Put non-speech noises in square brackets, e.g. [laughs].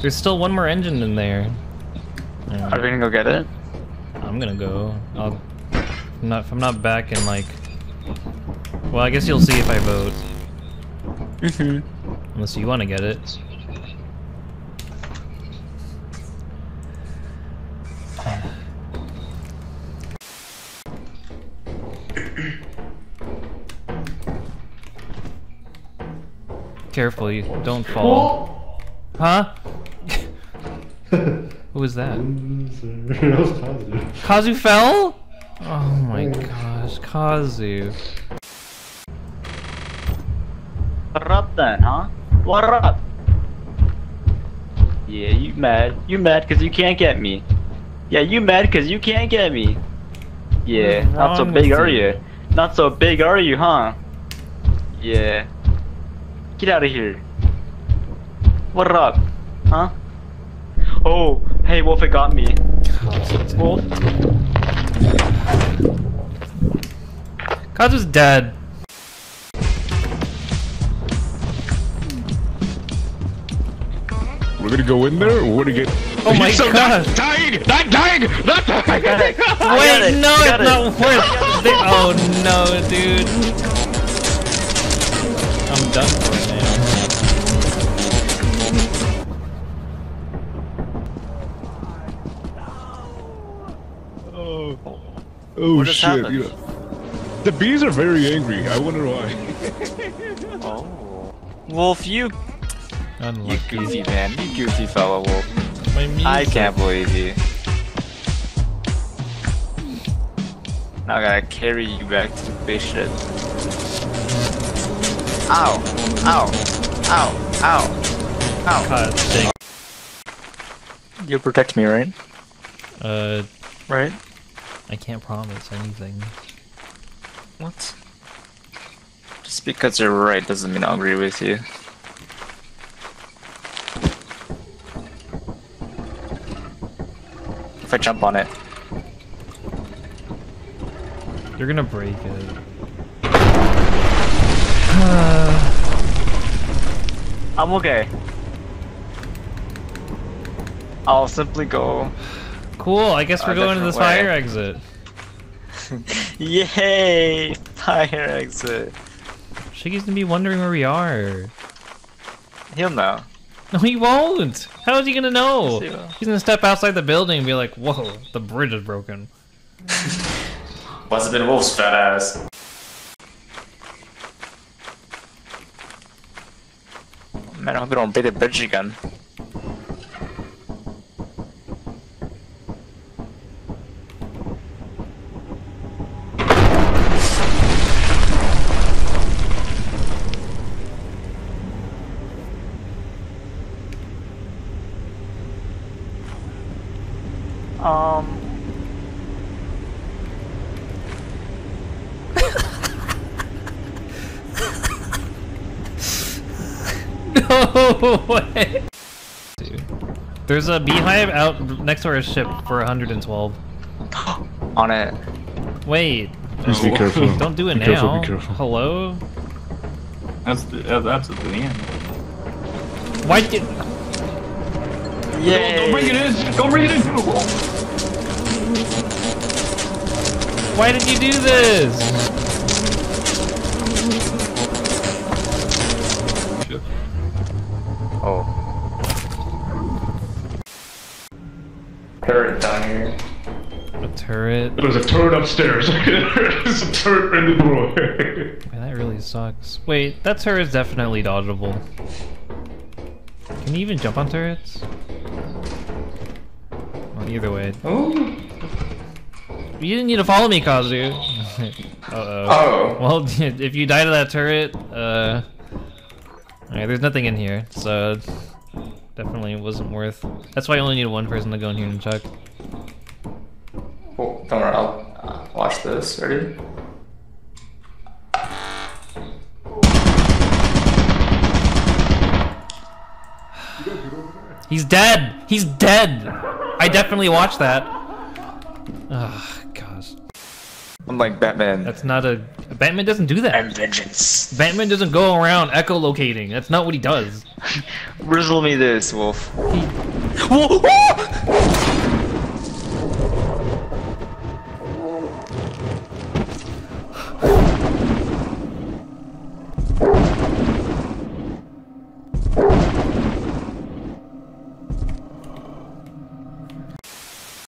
There's still one more engine in there. Are we gonna go get it? I'm gonna go. I'll. I'm not. If I'm not back in like. Well, I guess you'll see if I vote. Mm-hmm. Unless you want to get it. [sighs] Careful, you don't fall. Huh? Who was that? that was [laughs] positive. Kazu fell? Oh my gosh, Kazu. What up then, huh? What up? Yeah, you mad? You mad because you can't get me? Yeah, you mad because you can't get me? Yeah, not so big are you? you? Not so big are you, huh? Yeah. Get out of here. What up? Huh? Oh, hey Wolf, it got me. Wolf? Kazu's dead. We're gonna go in there, or we're gonna get. Oh my [laughs] so god! Not dying! Not dying! Not dying! it. Wait, it. no, it's it. not worth it. Oh no, dude. I'm done oh What shit! happened? You know, the bees are very angry. I wonder why. [laughs] Oh. Wolf, you you Unlucky. goofy man. You goofy fellow, Wolf. My. I can't believe you. Now I gotta carry you back to the base shit. Ow! Ow! Ow! Ow! Ow! God dang. You protect me, right? Uh, Right? I can't promise anything. What? Just because you're right doesn't mean I'll agree with you. If I jump on it. You're gonna break it. [sighs] I'm okay. I'll simply go. Cool, I guess we're A going to different this way. fire exit. [laughs] Yay! Fire exit. Shiggy's gonna be wondering where we are. He'll know. No, he won't! How is he gonna know? Yes, he. He's gonna step outside the building and be like, whoa, the bridge is broken. Must have been Wolf's fat ass. Man, I hope we don't break the bridge again. No [laughs] way! Dude. There's a beehive out next to our ship for 112. [gasps] On it. Wait, Please be careful. [laughs] don't do it be now. Careful, be careful. Hello? That's the, uh, that's at the end. Why did... Yay! Don't bring it in! Don't bring it in! Why did you do this? Turret down here. A turret? There's a turret upstairs. [laughs] There's a turret in the door. Man, that really sucks. Wait, that turret is definitely dodgeable. Can you even jump on turrets? Well, either way. Oh. You didn't need to follow me, Kazu. [laughs] Uh-oh. Oh. Well, [laughs] if you die to that turret, uh... Alright, there's nothing in here, so... Definitely wasn't worth... That's why I only need one person to go in here and check. Cool. Don't worry, I'll uh, watch this. Ready? He's dead! He's dead! I definitely watched that. Ugh, gosh. I'm like Batman. That's not a Batman doesn't do that. I'm vengeance. Batman doesn't go around echolocating. That's not what he does. Rizzle me this, Wolf. Whoa!